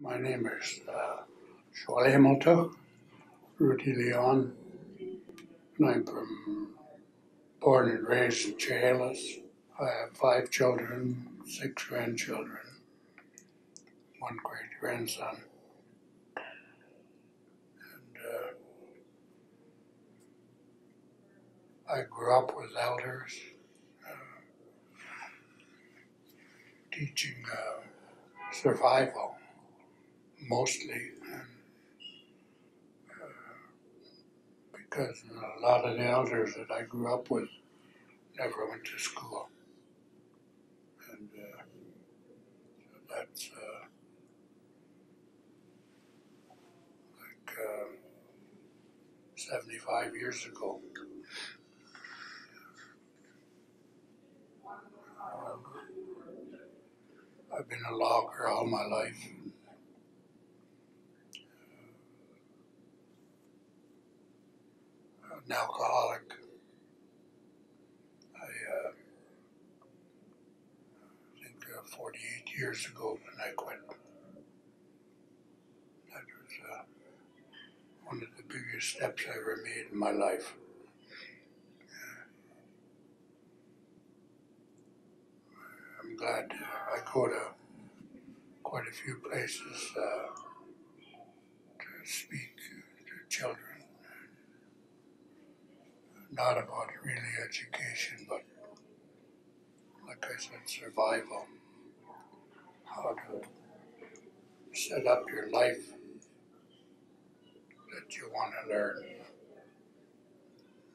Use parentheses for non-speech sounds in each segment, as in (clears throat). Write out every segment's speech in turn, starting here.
My name is uh, Shoale Rudy Leon, and I'm from born and raised in Chehalis. I have five children, six grandchildren, one great grandson. And uh, I grew up with elders uh, teaching uh, survival mostly. Uh, because a lot of the elders that I grew up with never went to school. And uh, that's uh, like uh, 75 years ago. I've been a logger all my life. An alcoholic. I uh, think uh, 48 years ago when I quit. That was uh, one of the biggest steps I ever made in my life. I'm glad uh, I go to quite a few places uh, to speak to children. Not about really education, but like I said, survival. How to set up your life that you want to learn.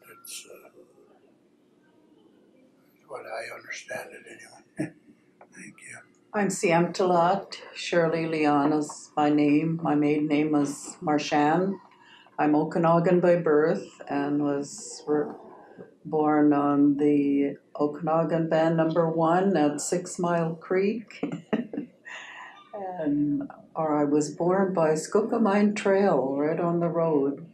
That's uh, what I understand it anyway. (laughs) Thank you. I'm Siyamtelot. Shirley Leon is my name. My maiden name is Marshan. I'm Okanagan by birth and was born on the Okanagan Band Number One at Six Mile Creek. (laughs) and or I was born by Skookum Mine Trail, right on the road,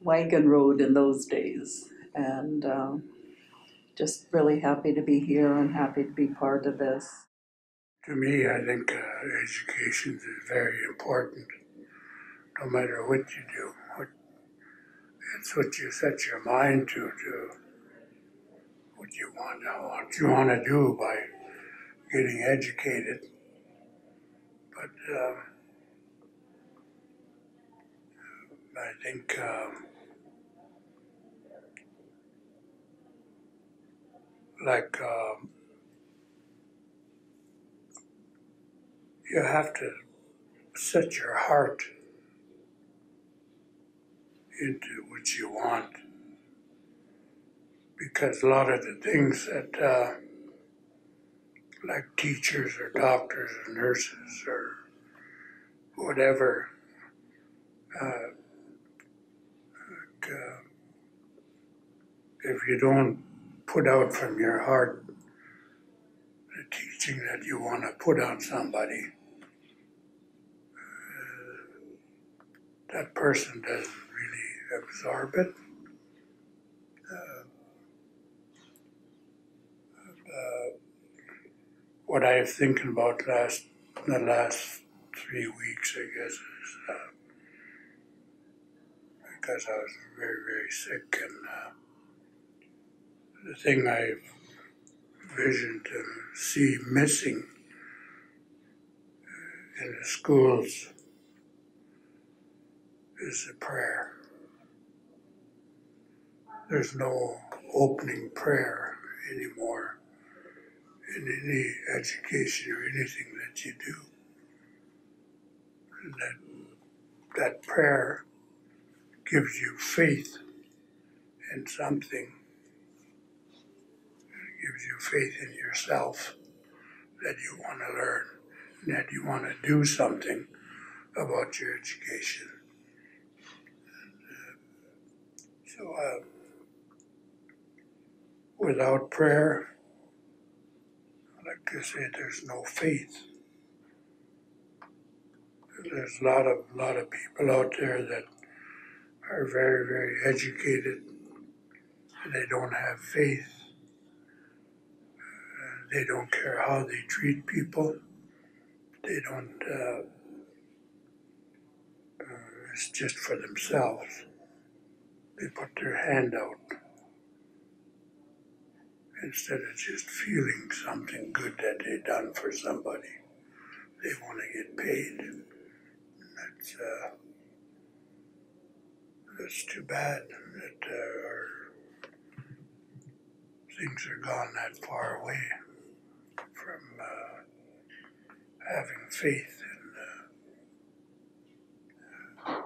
wagon road in those days, and. Uh, just really happy to be here and happy to be part of this. To me, I think uh, education is very important, no matter what you do. What, it's what you set your mind to, to what you want, what you want to do by getting educated. But um, I think um, like um, you have to set your heart into what you want. Because a lot of the things that uh, like teachers or doctors or nurses or whatever uh, like, uh, if you don't put out from your heart the teaching that you want to put on somebody, uh, that person doesn't absorb it. Uh, uh, what I have thinking about last the last three weeks, I guess, is uh, because I was very very sick and uh, the thing I've visioned to see missing in the schools is the prayer. There's no opening prayer anymore in any education or anything that you do. And that, that prayer gives you faith in something It gives you faith in yourself that you want to learn and that you want to do something about your education. So, uh, without prayer, like I say, there's no faith. There's a lot of lot of people out there that are very, very educated they don't have faith they don't care how they treat people. they don't, uh, uh, it's just for themselves. They put their hand out instead of just feeling something good that they done for somebody. They want to get paid. And that's, uh, that's too bad that uh, our things are gone that far away from uh, having faith in. Uh,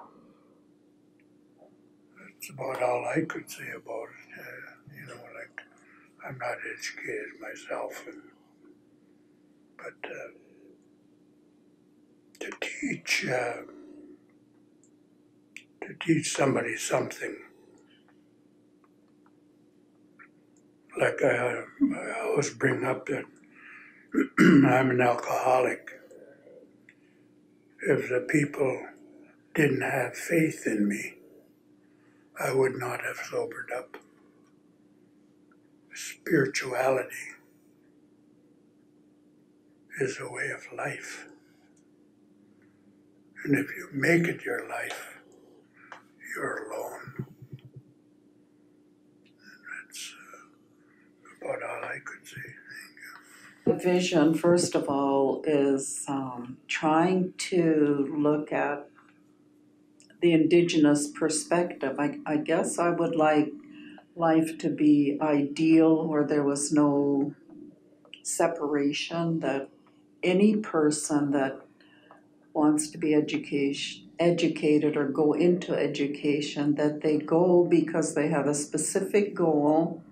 that's about all I could say about it. Uh, you know, like I'm not educated myself, and, but uh, to teach uh, to teach somebody something. Like I, I always bring up that (clears throat) I'm an alcoholic. If the people didn't have faith in me, I would not have sobered up. Spirituality is a way of life. And if you make it your life, you're alone. And that's uh, about all I could say. The vision, first of all, is um, trying to look at the indigenous perspective. I, I guess I would like life to be ideal where there was no separation, that any person that wants to be education, educated or go into education, that they go because they have a specific goal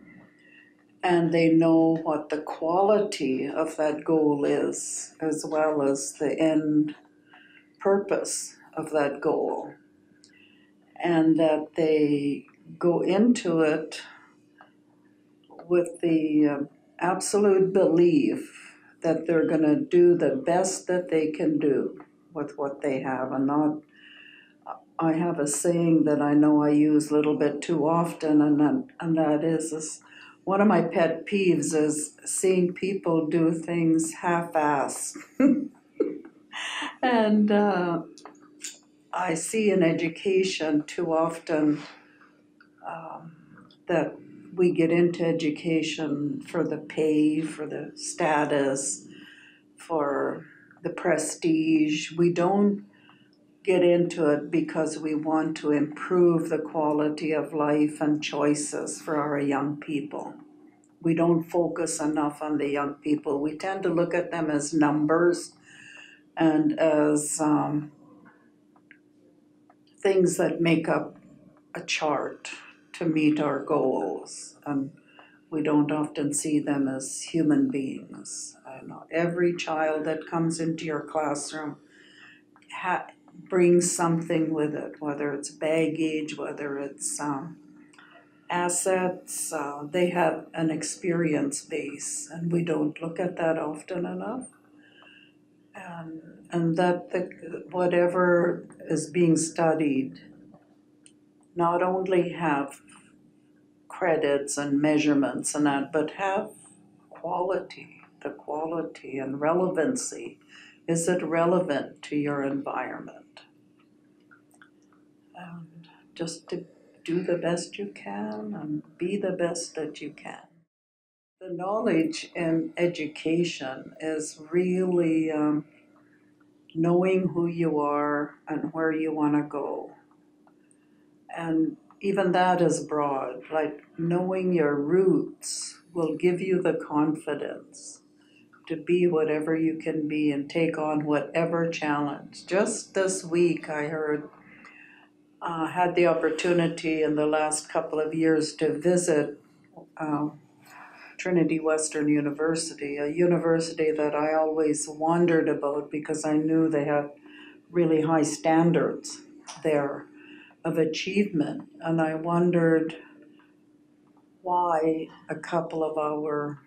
and they know what the quality of that goal is, as well as the end purpose of that goal. And that they go into it with the uh, absolute belief that they're going to do the best that they can do with what they have and not I have a saying that I know I use a little bit too often and that, and that is, is one of my pet peeves is seeing people do things half-ass. (laughs) and uh, I see in education too often um, that we get into education for the pay, for the status, for the prestige. We don't get into it because we want to improve the quality of life and choices for our young people. We don't focus enough on the young people. We tend to look at them as numbers and as um, things that make up a chart to meet our goals. And we don't often see them as human beings. I know every child that comes into your classroom ha- brings something with it, whether it's baggage, whether it's um, assets. Uh, they have an experience base, and we don't look at that often enough. And, and that the, whatever is being studied not only have credits and measurements and that, but have quality, the quality and relevancy. Is it relevant to your environment? And just to do the best you can and be the best that you can. The knowledge in education is really um, knowing who you are and where you want to go. And even that is broad, like knowing your roots will give you the confidence to be whatever you can be and take on whatever challenge. Just this week, I heard, uh, had the opportunity in the last couple of years to visit uh, Trinity Western University, a university that I always wondered about because I knew they had really high standards there of achievement. And I wondered why a couple of our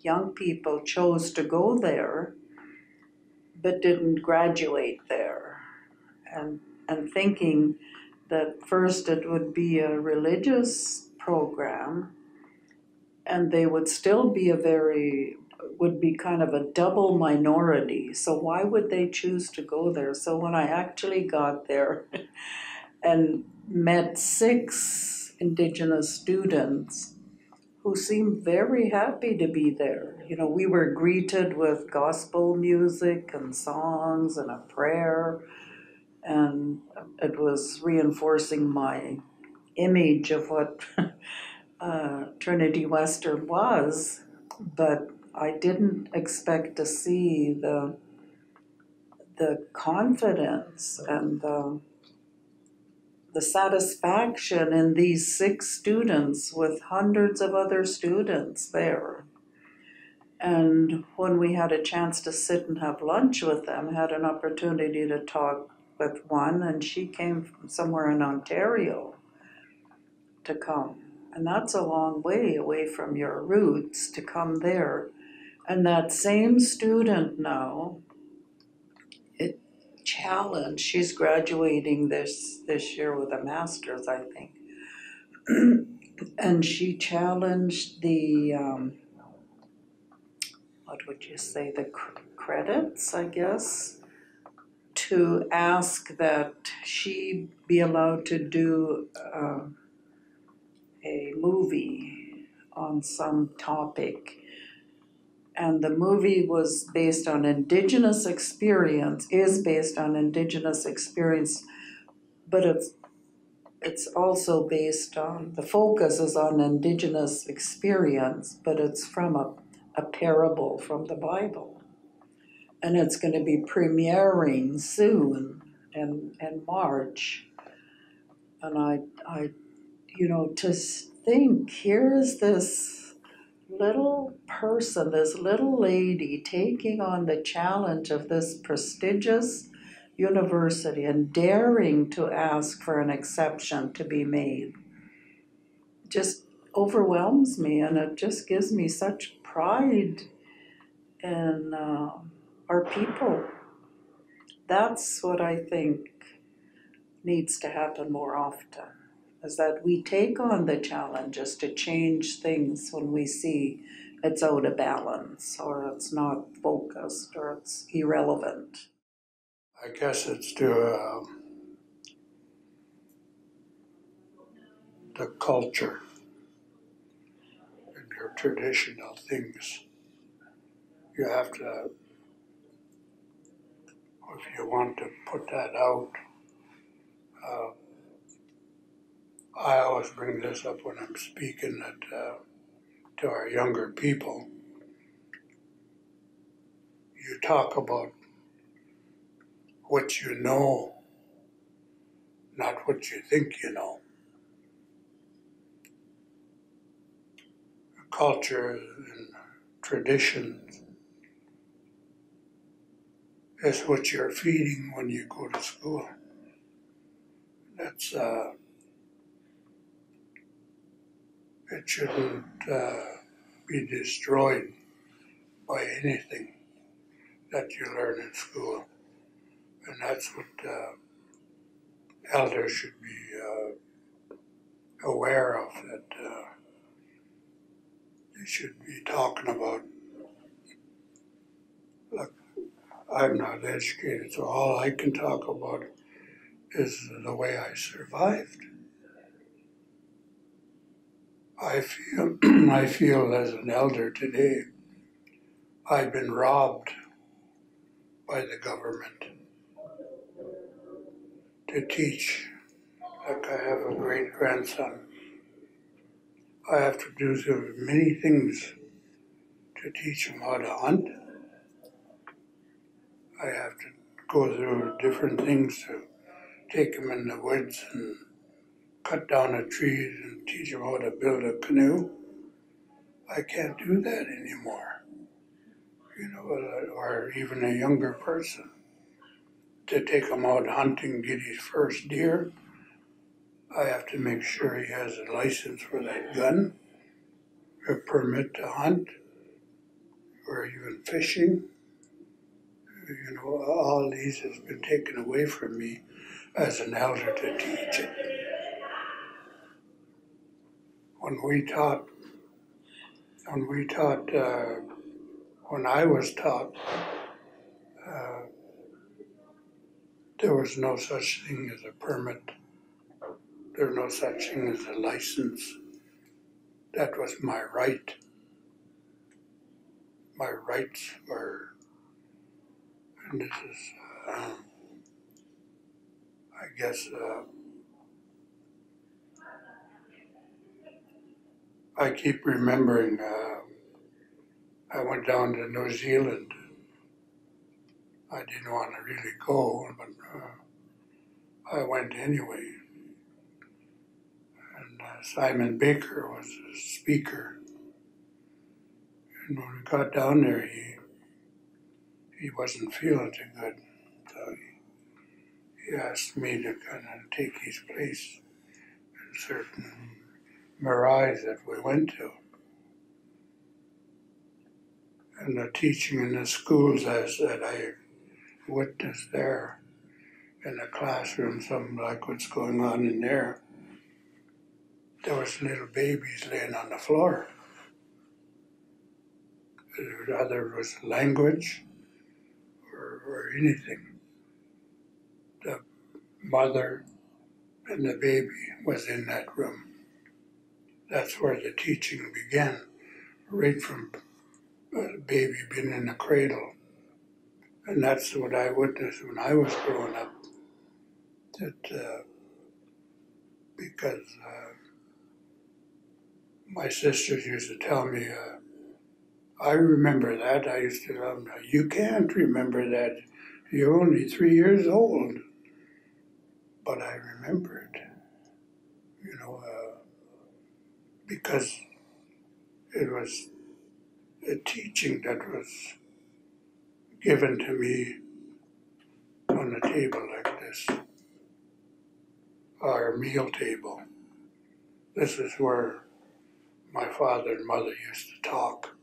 young people chose to go there but didn't graduate there. And, and thinking that first it would be a religious program and they would still be a very would be kind of a double minority. So why would they choose to go there? So when I actually got there (laughs) and met six Indigenous students who seemed very happy to be there. You know, we were greeted with gospel music and songs and a prayer, and it was reinforcing my image of what (laughs) uh, Trinity Western was, but I didn't expect to see the the confidence and the the satisfaction in these six students with hundreds of other students there. And when we had a chance to sit and have lunch with them, had an opportunity to talk with one, and she came from somewhere in Ontario to come. And that's a long way away from your roots to come there. And that same student now, it challenged, she's graduating this, this year with a master's, I think. (clears throat) and she challenged the, um, what would you say, the cr- credits, I guess, to ask that she be allowed to do um, a movie on some topic. And the movie was based on Indigenous experience, is based on Indigenous experience, but it's it's also based on the focus is on Indigenous experience, but it's from a, a parable from the Bible. And it's going to be premiering soon in, in March. And I, I you know, to think here is this little person, this little lady taking on the challenge of this prestigious university and daring to ask for an exception to be made just overwhelms me and it just gives me such pride in uh, our people. That's what I think needs to happen more often is that we take on the challenges to change things when we see it's out of balance or it's not focused or it's irrelevant. I guess it's to uh, the culture and your traditional things. You have to, if you want to put that out, uh, I always bring this up when I'm speaking uh, to our younger people. You talk about what you know, not what you think you know. Culture and traditions is what you're feeding when you go to school. That's uh, it shouldn't uh, be destroyed by anything that you learn in school. And that's what uh, elders should be uh, aware of, that uh, they should be talking about. Look, I'm not educated, so all I can talk about is the way I survived. I feel, (clears throat) I feel as an elder today, I've been robbed by the government to teach. Like I have a great grandson. I have to do so many things to teach him how to hunt. I have to go through different things to take him in the woods and cut down a tree and teach them how to build a canoe. I can't do that anymore. You know, uh, or even a younger person. To take him out hunting, get his first deer, I have to make sure he has a license for that gun, a permit to hunt, or even fishing. You know, all these has been taken away from me as an elder to teach it when we taught when we taught uh, when I was taught, uh, there was no such thing as a permit. There was no such thing as a license. That was my right. My rights were, and this is, uh, I guess, uh, I keep remembering. Uh, I went down to New Zealand. I didn't want to really go, but uh, I went anyway. And uh, Simon Baker was the speaker. And when we got down there, he he wasn't feeling too good, so he, he asked me to kind of take his place in certain marae that we went to. And the teaching in the schools as that I witnessed there in the classroom, something like what's going on in there. There was little babies laying on the floor. Whether it was language or, or anything. The mother and the baby was in that room that's where the teaching began, right from a baby being in the cradle. And that's what I witnessed when I was growing up. That uh, because uh, my sisters used to tell me, uh, I remember that. I used to tell them, you can't remember that. You're only three years old. But I remembered, you know. Uh, because it was a teaching that was given to me on a table like this, our meal table. This is where my father and mother used to talk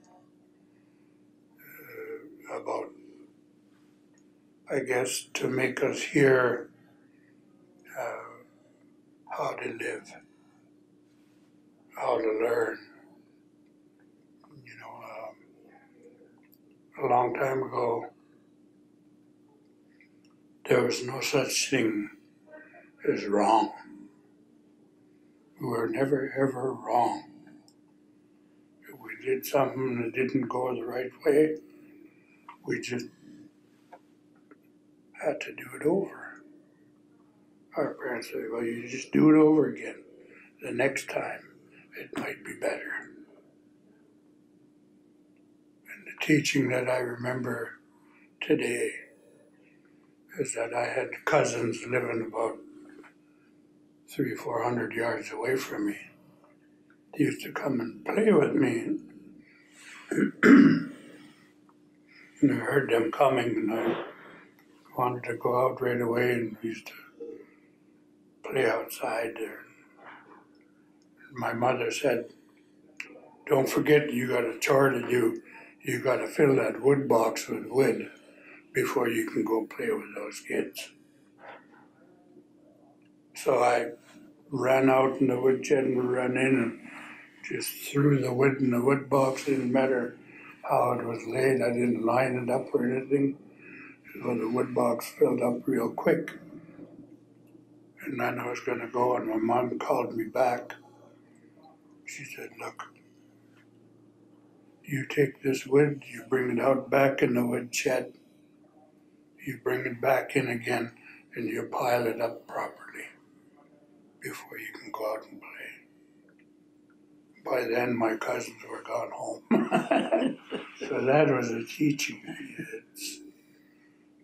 uh, about, I guess, to make us hear uh, how to live how to learn. You know, um, a long time ago, there was no such thing as wrong. We were never ever wrong. If we did something that didn't go the right way, we just had to do it over. Our parents said, well, you just do it over again the next time it might be better. And the teaching that I remember today is that I had cousins living about three, four hundred yards away from me. They used to come and play with me. (clears throat) and I heard them coming, and I wanted to go out right away and used to play outside there my mother said, don't forget you got a chore to do. You got to fill that wood box with wood before you can go play with those kids. So I ran out in the woodshed and ran in and just threw the wood in the wood box. It Didn't matter how it was laid. I didn't line it up or anything. So the wood box filled up real quick. And then I was going to go, and my mom called me back she said, Look, you take this wood, you bring it out back in the woodshed, you bring it back in again, and you pile it up properly before you can go out and play. By then, my cousins were gone home. (laughs) so that was a teaching. It's,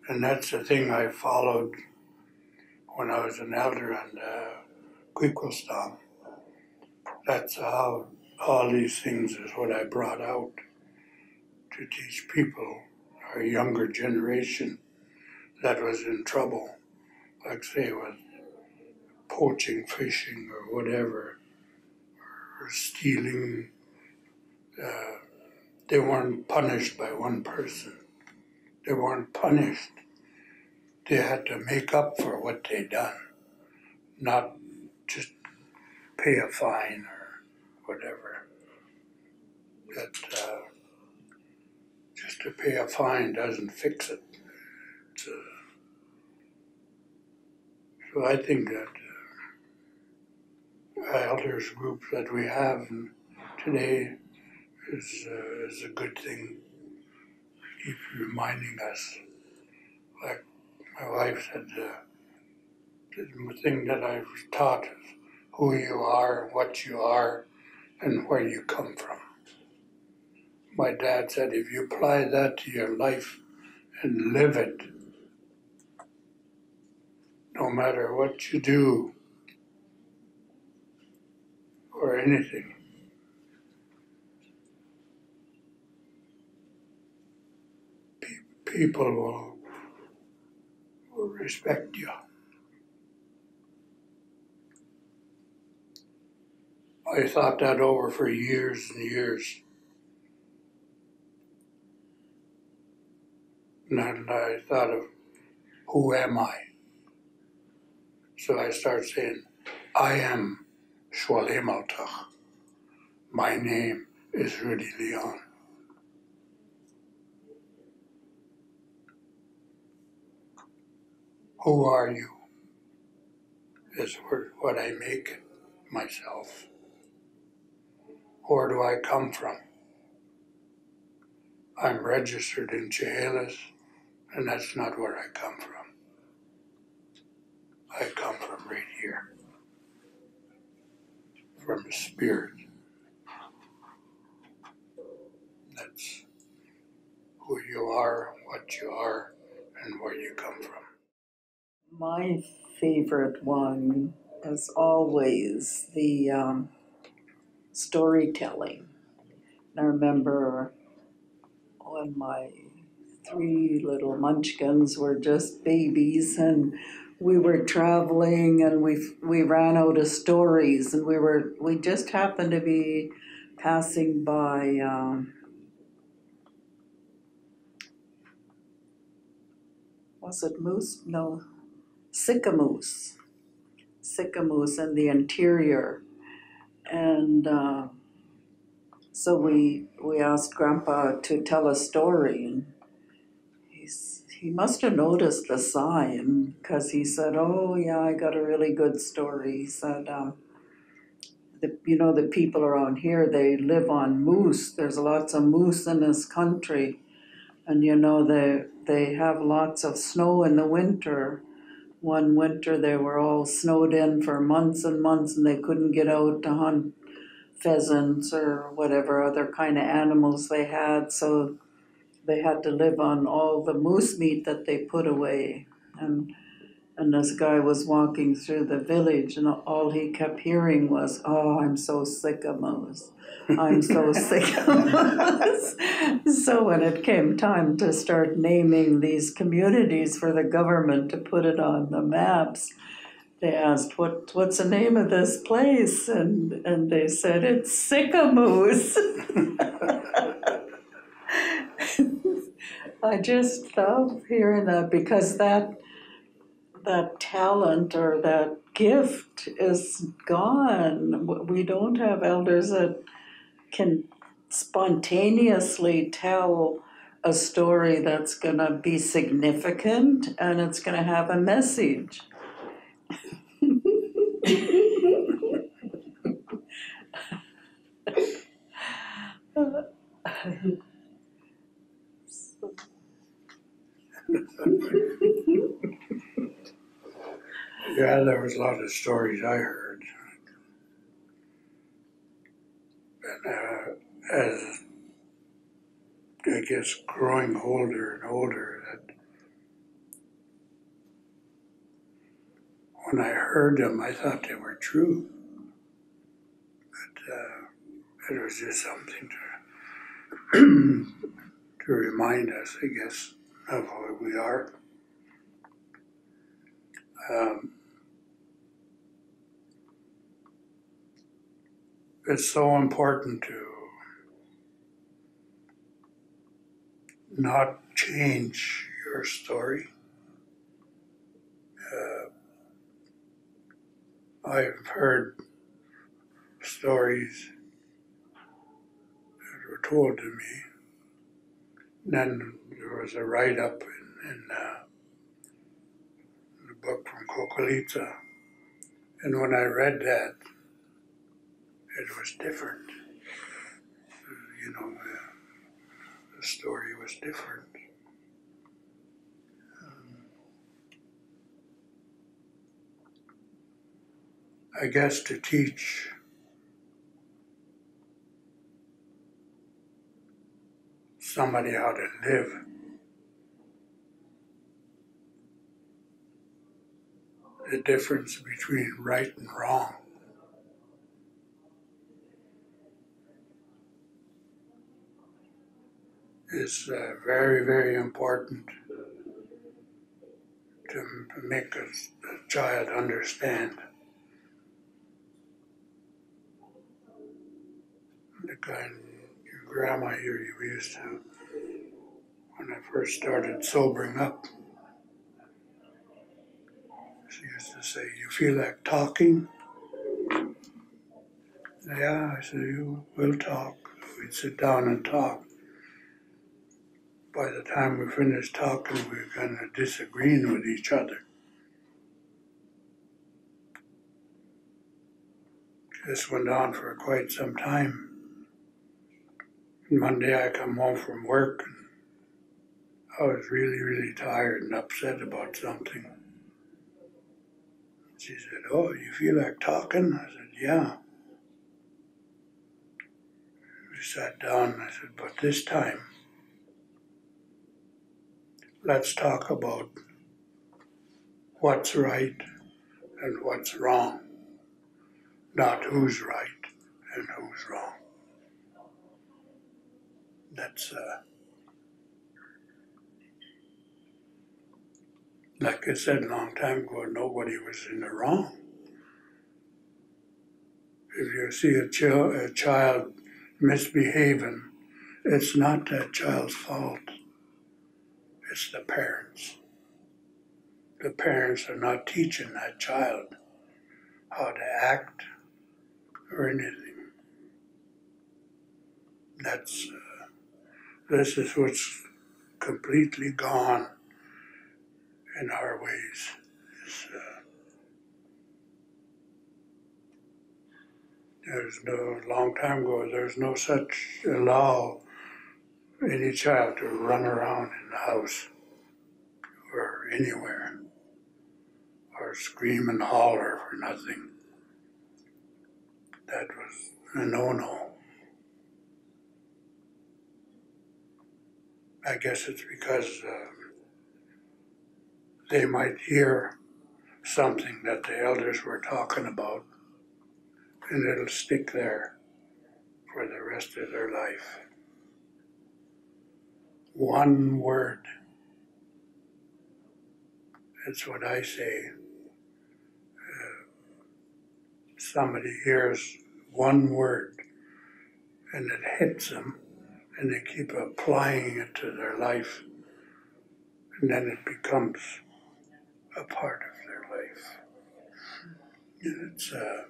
and that's the thing I followed when I was an elder on uh, that's how all these things is what I brought out to teach people, our younger generation that was in trouble, like say with poaching, fishing, or whatever, or stealing. Uh, they weren't punished by one person. They weren't punished. They had to make up for what they done, not just pay a fine whatever. That uh, just to pay a fine doesn't fix it. Uh, so I think that uh, elders group that we have today is, uh, is a good thing. Keep reminding us, like my wife said, uh, the thing that I was taught is who you are, what you are, and where you come from. My dad said if you apply that to your life and live it, no matter what you do or anything, pe- people will, will respect you. I thought that over for years and years. And I thought of who am I? So I start saying, I am Swelimeltexw. My name is Rudy Leon. Who are you? Is what I make myself. Where do I come from? I'm registered in Chehalis, and that's not where I come from. I come from right here, from the Spirit. That's who you are, what you are, and where you come from. My favorite one is always the um, storytelling. I remember when my three little munchkins were just babies and we were traveling and we we ran out of stories and we were we just happened to be passing by um, was it moose? No Sicamous Sicamous in the interior and uh, so we we asked Grandpa to tell a story, and he's he must have noticed the sign because he said, "Oh yeah, I got a really good story." He said, um, "The you know the people around here they live on moose. There's lots of moose in this country, and you know they they have lots of snow in the winter." One winter they were all snowed in for months and months and they couldn't get out to hunt pheasants or whatever other kind of animals they had so they had to live on all the moose meat that they put away. And and this guy was walking through the village and all he kept hearing was oh i'm so sick of moose I'm so (laughs) sick of this. So when it came time to start naming these communities for the government to put it on the maps, they asked, what, what's the name of this place? And, and they said, it's Sicamous. (laughs) (laughs) I just love hearing that because that that talent or that gift is gone. We don't have elders that can spontaneously tell a story that's going to be significant and it's going to have a message. (laughs) yeah, there was a lot of stories I heard. uh, as I guess growing older and older that when I heard them, I thought they were true. But uh, it was just something to (clears throat) to remind us, I guess, of who we are. Um, it's so important to not change your story. Uh, I've heard stories that were told to me And Then there was a write up in, in uh, the book from Coqualeetza. And when I read that, it was different. You know, the, the story was different. Um, I guess to teach somebody how to live. The difference between right and wrong. Is uh, very, very important to make a, a child understand. The kind your grandma here you used to, when I first started sobering up, she used to say, You feel like talking? Yeah, I said, You will talk. We'd sit down and talk by the time we finished talking, we were kind of disagreeing with each other. This went on for quite some time. One day I come home from work and I was really, really tired and upset about something. She said, Oh, you feel like talking? I said, Yeah. We sat down and I said, But this time, let's talk about what's right and what's wrong, not who's right and who's wrong. That's uh, like I said a long time ago, nobody was in the wrong. If you see a, ch- a child misbehaving, it's not that child's fault it's the parents. The parents are not teaching that child how to act or anything. That's uh, this is what's completely gone in our ways. Uh, there's no long time ago. There's no such law any child to run around in the house or anywhere or scream and holler for nothing. That was a no no. I guess it's because uh, they might hear something that the elders were talking about and it'll stick there for the rest of their life one word. That's what I say. Uh, somebody hears one word and it hits them and they keep applying it to their life and then it becomes a part of their life. And It's uh,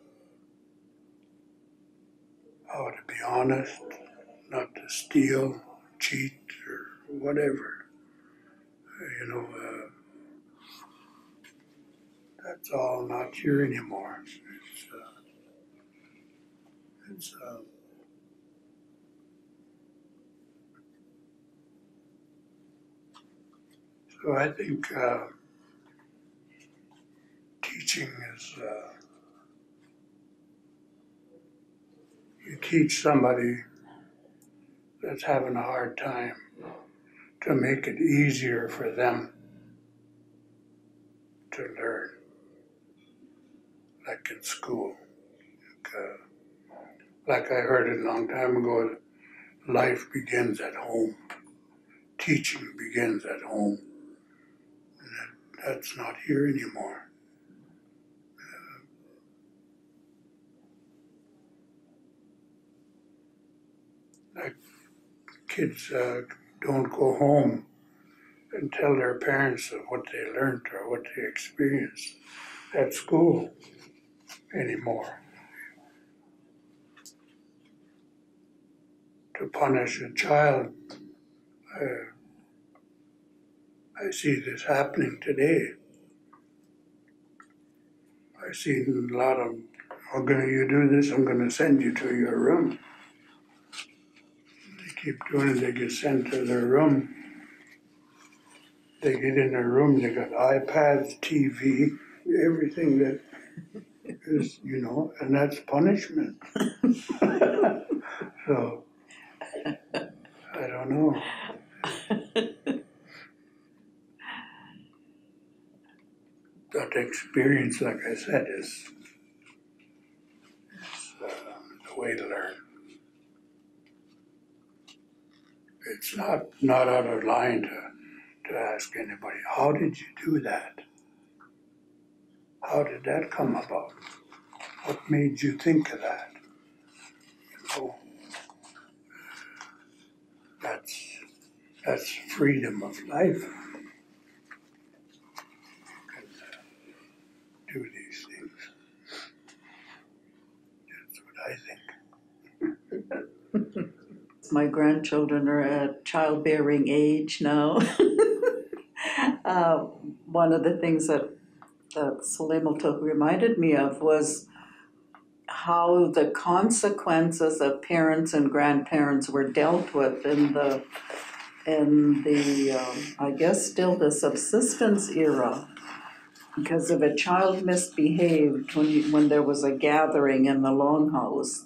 how to be honest, not to steal, cheat, whatever. You know, uh, that's all not here anymore. It's, uh, it's uh, so I think uh, teaching is uh, you teach somebody that's having a hard time to make it easier for them to learn, like in school. Like, uh, like I heard it a long time ago, life begins at home, teaching begins at home. That, that's not here anymore. Uh, like kids uh, don't go home and tell their parents of what they learned or what they experienced at school anymore. To punish a child, uh, I see this happening today. I see a lot of, I'm gonna, you do this, I'm gonna send you to your room. Keep doing it, they get sent to their room. They get in their room, they got iPads, TV, everything that is, you know, and that's punishment. (laughs) so, I don't know. that experience, like I said, is, is uh, the way to learn. It's not not out of line to, to ask anybody, how did you do that? How did that come about? What made you think of that? You know, that's that's freedom of life. Can, do these things. That's what I think. (laughs) My grandchildren are at childbearing age now. (laughs) uh, one of the things that, that Swelimeltexw reminded me of was how the consequences of parents and grandparents were dealt with in the in the um, I guess still the subsistence era. Because if a child misbehaved when you, when there was a gathering in the longhouse,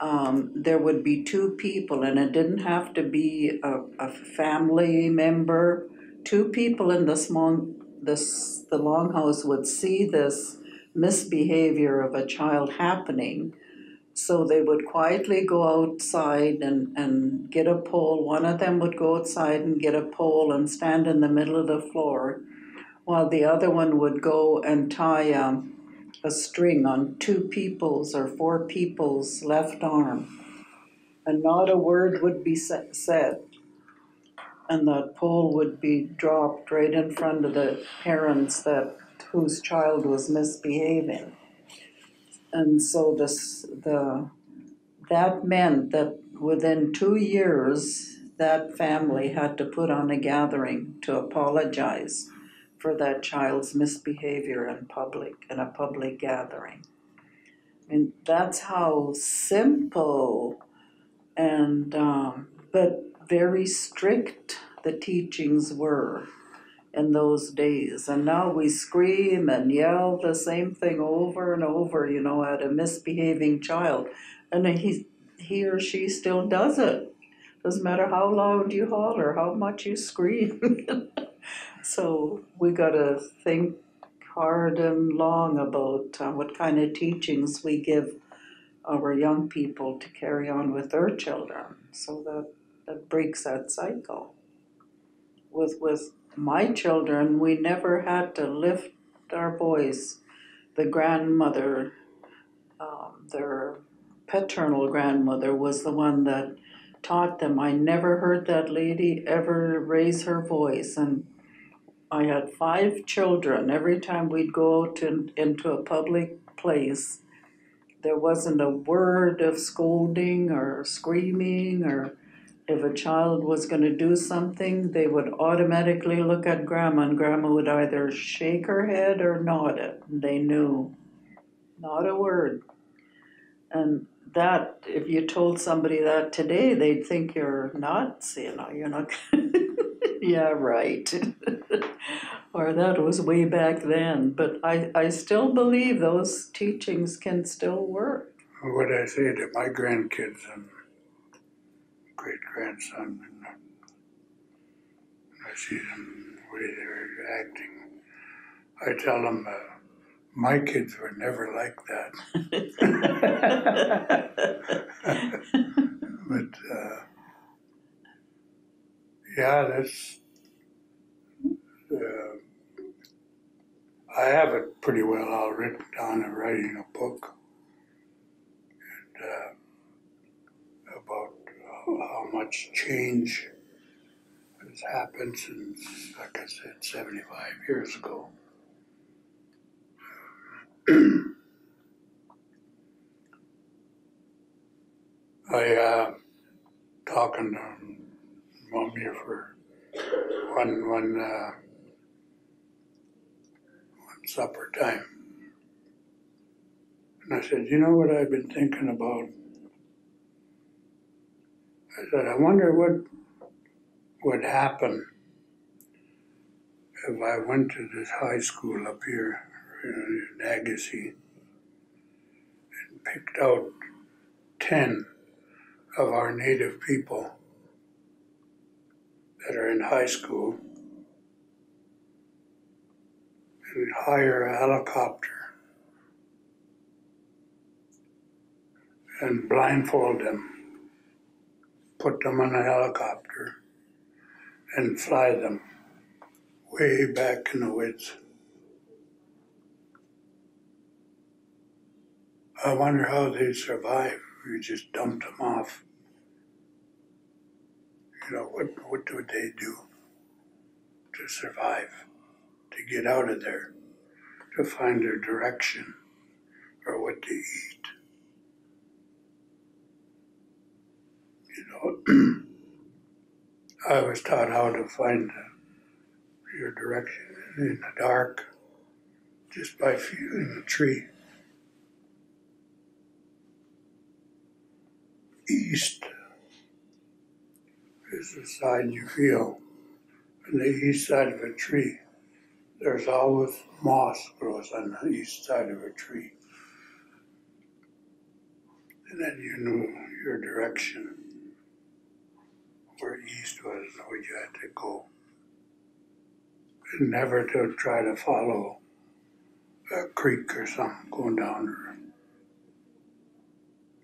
um, there would be two people, and it didn't have to be a, a family member. Two people in the small, this, the longhouse would see this misbehavior of a child happening. So they would quietly go outside and, and get a pole. One of them would go outside and get a pole and stand in the middle of the floor, while the other one would go and tie um, a string on two people's or four people's left arm, and not a word would be said. And that pole would be dropped right in front of the parents that whose child was misbehaving. And so this the that meant that within two years that family had to put on a gathering to apologize for that child's misbehavior in public, in a public gathering. And that's how simple and, um, but very strict the teachings were in those days. And now we scream and yell the same thing over and over, you know, at a misbehaving child. And he, he or she still does it. Doesn't matter how loud you holler, how much you scream. (laughs) So we got to think hard and long about uh, what kind of teachings we give our young people to carry on with their children, so that that breaks that cycle. With with my children, we never had to lift our voice. The grandmother, um, their paternal grandmother, was the one that taught them. I never heard that lady ever raise her voice and I had five children. Every time we'd go out in, into a public place, there wasn't a word of scolding or screaming, or if a child was going to do something, they would automatically look at grandma, and grandma would either shake her head or nod it. They knew. Not a word. And that, if you told somebody that today, they'd think you're nuts, you know, you're not. (laughs) yeah, right. (laughs) or that was way back then. But I, I still believe those teachings can still work. What I say to my grandkids and great grandson, and I see them the way they're acting. I tell them, uh, my kids were never like that. (laughs) (laughs) but uh, yeah, that's. Uh, I have it pretty well all written down and writing a book and, uh, about how, much change has happened since, like I said, 75 years ago. (clears throat) I uh, talking to want here for one, one, uh, one supper time. And I said, you know what I've been thinking about? I said, I wonder what would happen if I went to this high school up here in Agassiz and picked out 10 of our native people that are in high school and hire a helicopter and blindfold them, put them on a helicopter, and fly them way back in the woods. I wonder how they survive. You just dumped them off. You know, what, what would they do to survive, to get out of there, to find their direction, or what to eat? You know, (clears throat) I was taught how to find uh, your direction in the dark just by feeling the tree. East is the side you feel. On the east side of a tree, there's always moss grows on the east side of a tree. And then you knew your direction, where east was, where you had to go. And never to try to follow a creek or something going down,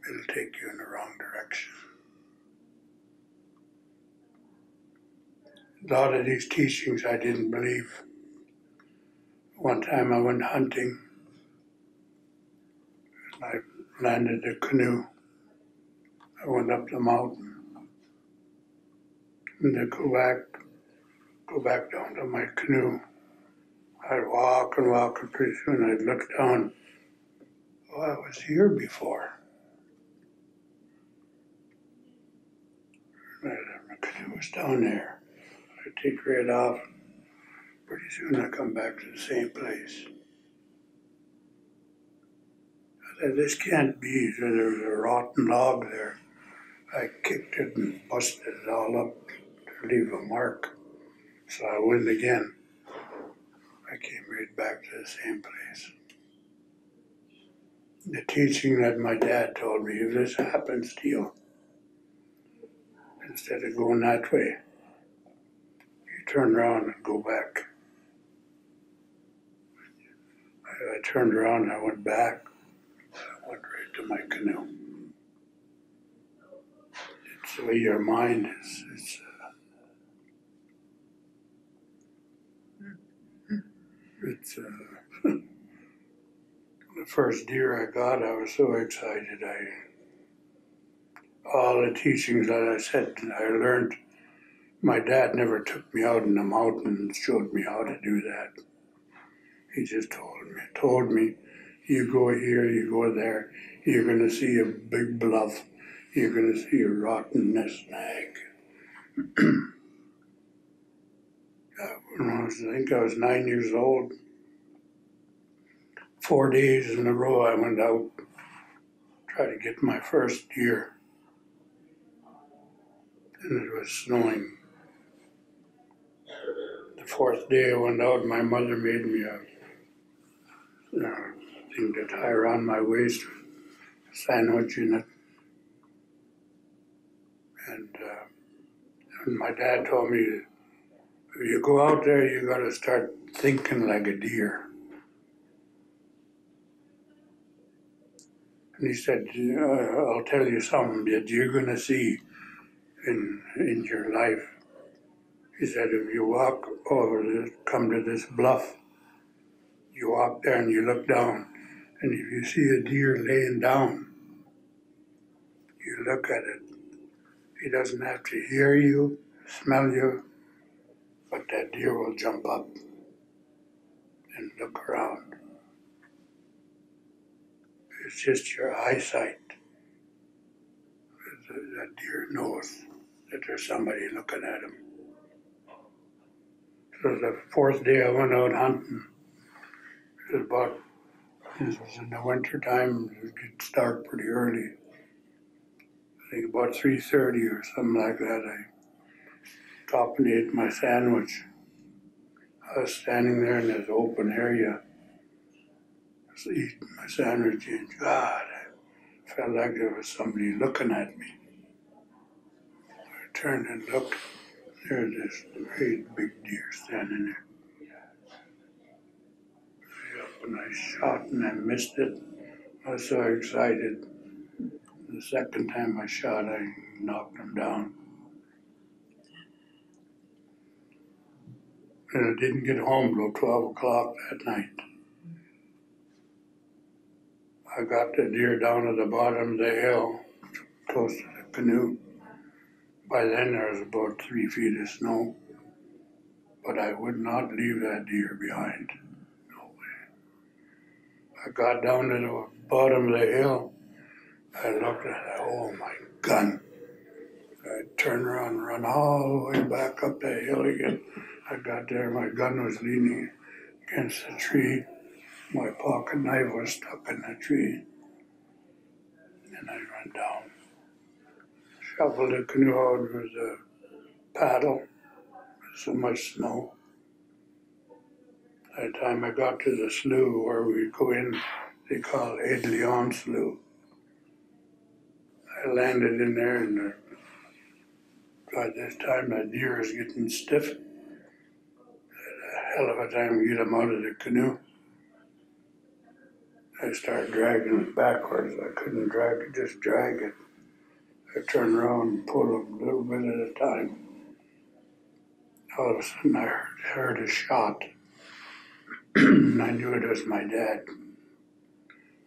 it'll take you in the wrong direction. A lot of these teachings I didn't believe. One time I went hunting, I landed a canoe. I went up the mountain, and to go back, go back down to my canoe. I'd walk and walk, and pretty soon I'd look down. Oh, I was here before. The canoe was down there. Take right off. Pretty soon I come back to the same place. I said, this can't be. So there was a rotten log there. I kicked it and busted it all up to leave a mark. So I went again. I came right back to the same place. The teaching that my dad told me, if this happens to you, instead of going that way, turn around and go back. I, I turned around and I went back. I went right to my canoe. It's the way your mind is. It's, uh, it's uh, (laughs) the first deer I got. I was so excited. I all the teachings that I said I learned. My dad never took me out in the mountains and showed me how to do that. He just told me, told me, you go here, you go there, you're gonna see a big bluff, you're gonna see a rotten nest egg. (clears throat) Uh, when I, was, I think I was nine years old, four days in a row I went out, try to get my first deer. And it was snowing fourth day I went out, my mother made me a thing to tie around my waist, a sandwich in it. And, uh, and my dad told me, if you go out there, you got to start thinking like a deer. And he said, uh, I'll tell you something that you're going to see in, in your life. He said, if you walk over this, come to this bluff, you walk there and you look down, and if you see a deer laying down, you look at it. He doesn't have to hear you, smell you, but that deer will jump up and look around. It's just your eyesight. That deer knows that there's somebody looking at him. So the fourth day I went out hunting. It was about, this was in the winter time, it would get dark pretty early. I think about three thirty or something like that, I stopped and ate my sandwich. I was standing there in this open area, just eating my sandwich, and God, I felt like there was somebody looking at me. I turned and looked, there's this great big deer standing there. And I shot and I missed it. I was so excited. The second time I shot, I knocked him down. And I didn't get home till twelve o'clock that night. I got the deer down at the bottom of the hill, close to the canoe. By then there was about three feet of snow, but I would not leave that deer behind. No way. I got down to the bottom of the hill. I looked at it, oh my gun. I turned around and run all the way back up the hill again. I got there, my gun was leaning against the tree. My pocket knife was stuck in the tree. And I. Shuffled the canoe out with a paddle. So much snow. By the time I got to the slough where we go in, they call it Ed Leon Slough. I landed in there and uh, by this time the deer is getting stiff. Had a hell of a time to get him out of the canoe. I started dragging it backwards. I couldn't drag it, just drag it. I turned around and pulled a little bit at a time. All of a sudden I heard, heard a shot. (clears throat) I knew it was my dad.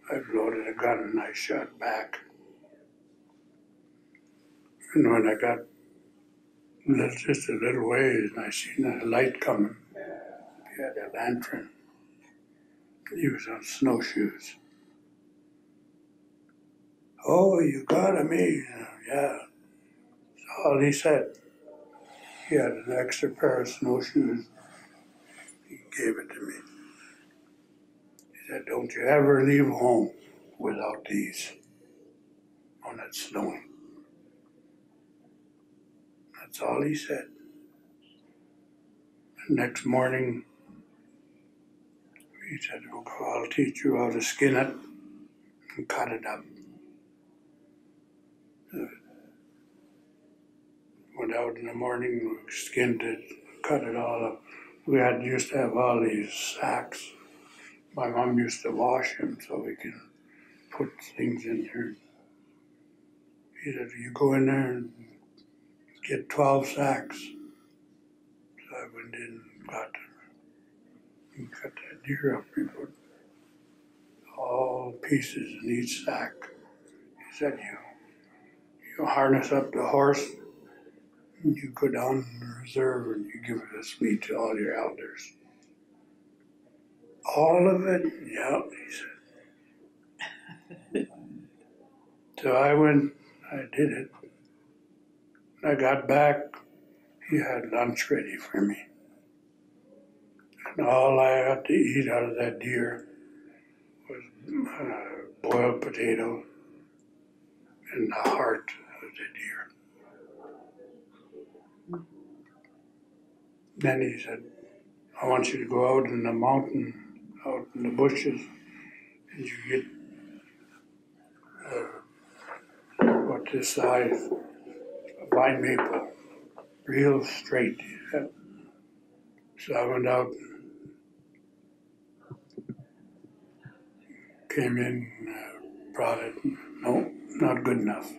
I loaded a gun and I shot back. And when I got just a little ways, I seen a light coming. He had a lantern. He was on snowshoes. Oh, you got him, me. Yeah. That's all he said. He had an extra pair of snowshoes. He gave it to me. He said, Don't you ever leave home without these when it's snowing. That's all he said. The next morning, he said, "Oh, I'll teach you how to skin it and cut it up. Uh, Went out in the morning, we skinned it, cut it all up. We had used to have all these sacks. My mom used to wash them so we can put things in there. He said, You go in there and get 12 sacks. So I went in and got and cut that deer up and put all pieces in each sack. He said, You you harness up the horse, you go down in the reserve and you give this meat to all your elders. All of it? Yeah, he said. (laughs) so I went, I did it. I got back, he had lunch ready for me. And all I had to eat out of that deer was uh, boiled potato and the heart of the deer. Then he said, I want you to go out in the mountain, out in the bushes, and you get uh, what this size, a vine maple, real straight. So I went out, came in, uh, brought it. No, not good enough.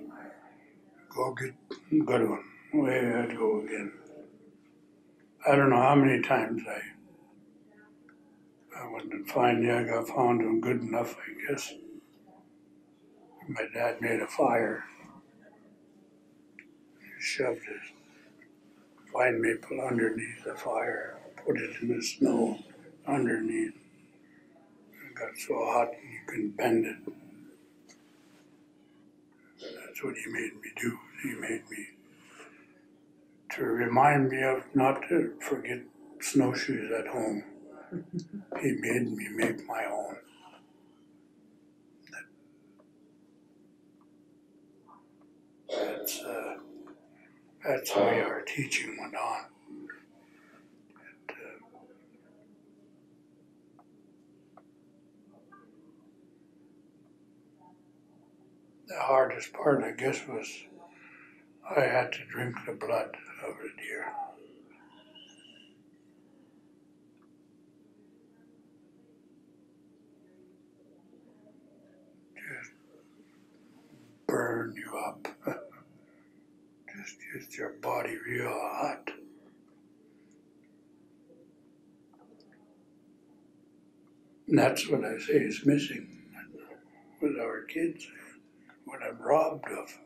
Go get a good one. Away I'd go again. I don't know how many times I I went and finally I got found him good enough, I guess. My dad made a fire. He shoved his vine maple underneath the fire, put it in the snow underneath. It got so hot you couldn't bend it. That's what he made me do. He made me to remind me of not to forget snowshoes at home. (laughs) he made me make my own. That's uh, that's way our teaching went on. And, uh, the hardest part, I guess, was I had to drink the blood the deer. Just burn you up. (laughs) just get your body real hot. And that's what I say is missing with our kids, what I'm robbed of.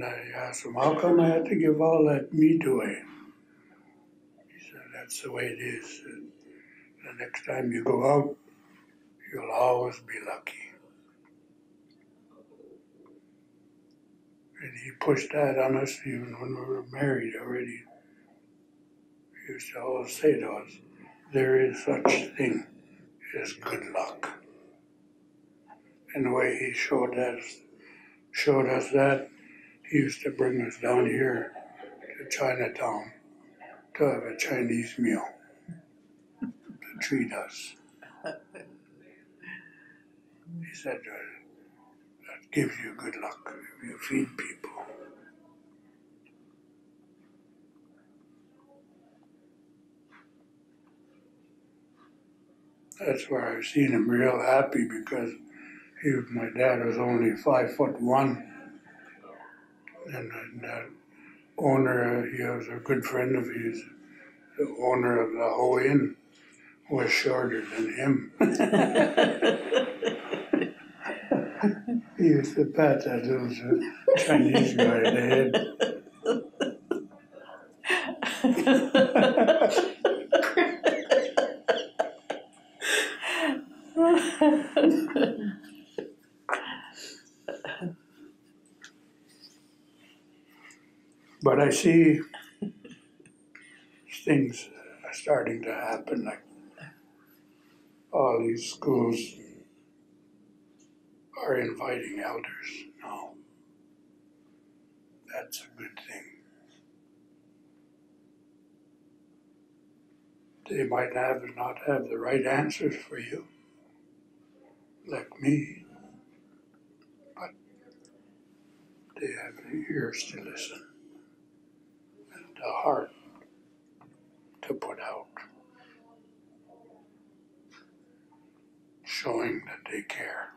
And I asked him, how come I had to give all that meat away? He said, that's the way it is. And the next time you go out, you'll always be lucky. And he pushed that on us even when we were married already. He used to always say to us, there is such a thing as good luck. And the way he showed us showed us that, he used to bring us down here to Chinatown to have a Chinese meal to treat us. He said, uh, that gives you good luck if you feed people. That's where I've seen him real happy because he, my dad was only five foot one and, and that owner, he was a good friend of his, the owner of the whole Inn was shorter than him. he used to pat that little Chinese guy in the head. (laughs) I see things starting to happen, like all these schools are inviting elders now. That's a good thing. They might have not have the right answers for you, like me, but they have ears to listen the heart to put out, showing that they care.